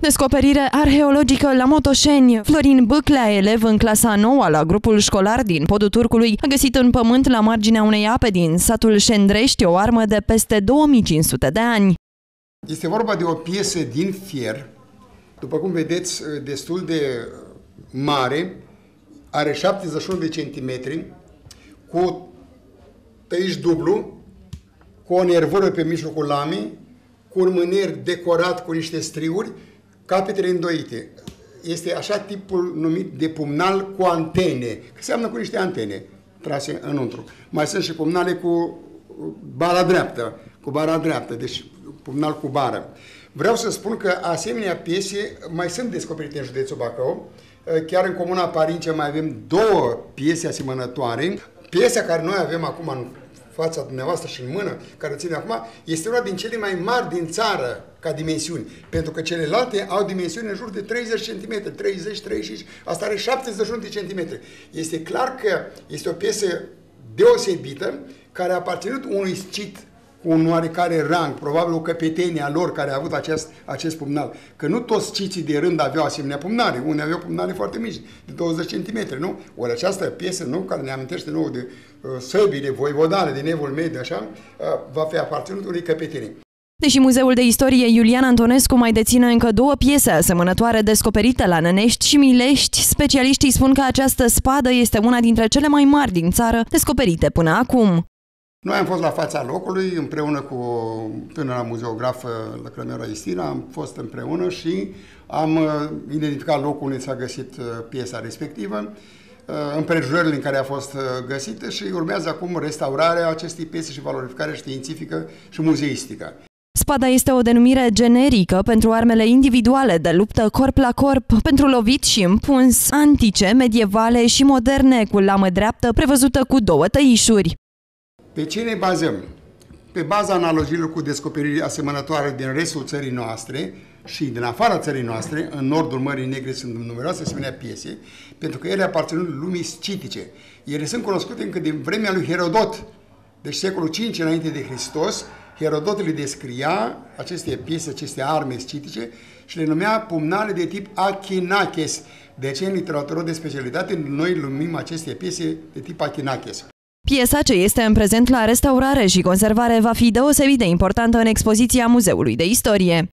Descoperire arheologică la Motoșeni. Florin Bâclea, elev în clasa 9 la grupul școlar din Podul Turcului, a găsit în pământ la marginea unei ape din satul Șendrești o armă de peste 2500 de ani. Este vorba de o piesă din fier, după cum vedeți, destul de mare, are 71 de centimetri, cu tăiș dublu, cu o nervură pe mijlocul lamei, cu un mâner decorat cu niște striuri, capetele îndoite. Este așa tipul numit de pumnal cu antene, că seamănă cu niște antene trase înăuntru. Mai sunt și pumnale cu bara dreaptă, cu bara dreaptă, deci pumnal cu bară. Vreau să spun că asemenea piese mai sunt descoperite în județul Bacău. Chiar în comuna Parince mai avem două piese asemănătoare. Piesa care noi avem acum în fața dumneavoastră și în mână, care ține acum, este una din cele mai mari din țară ca dimensiuni. Pentru că celelalte au dimensiuni în jur de 30 cm, 30, 35, asta are 71 de cm. Este clar că este o piesă deosebită care a aparținut unui scit cu un oarecare rang, probabil o căpetenie a lor care a avut acest, acest pumnal. Că nu toți ciții de rând aveau asemenea pumnare, unii aveau pumnale foarte mici, de 20 cm, nu? Ori această piesă, nu, care ne amintește nouă de uh, săbile voivodale, de nevul mediu, așa, uh, va fi aparținut unei căpetenii. Deși Muzeul de Istorie Iulian Antonescu mai deține încă două piese asemănătoare descoperite la Nănești și Milești, specialiștii spun că această spadă este una dintre cele mai mari din țară descoperite până acum. Noi am fost la fața locului împreună cu tânăra muzeografă Lăcrămioara Istina, am fost împreună și am uh, identificat locul unde s-a găsit uh, piesa respectivă, uh, împrejurările în care a fost găsită și urmează acum restaurarea acestei piese și valorificarea științifică și muzeistică. Spada este o denumire generică pentru armele individuale de luptă corp la corp, pentru lovit și împuns, antice, medievale și moderne, cu lamă dreaptă prevăzută cu două tăișuri. Pe ce ne bazăm? Pe baza analogiilor cu descoperiri asemănătoare din restul țării noastre și din afara țării noastre, în nordul Mării Negre sunt numeroase asemenea piese, pentru că ele aparțin lumii scitice. Ele sunt cunoscute încă din vremea lui Herodot, deci secolul V înainte de Hristos, Herodot le descria aceste piese, aceste arme scitice și le numea pumnale de tip achinaches. De ce în literatură de specialitate noi numim aceste piese de tip achinaches. Piesa ce este în prezent la restaurare și conservare va fi deosebit de importantă în expoziția Muzeului de Istorie.